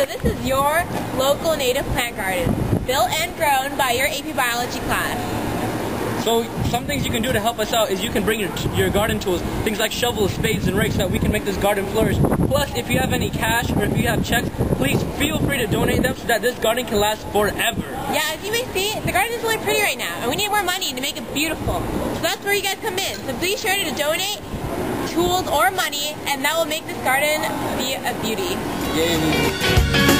So this is your local native plant garden, built and grown by your AP Biology class. So some things you can do to help us out is you can bring your, your garden tools, things like shovels, spades, and rakes so that we can make this garden flourish. Plus, if you have any cash or if you have checks, please feel free to donate them so that this garden can last forever. Yeah, as you may see, the garden is really pretty right now, and we need more money to make it beautiful. So that's where you guys come in. So be sure to donate tools or money, and that will make this garden be a beauty. Yay.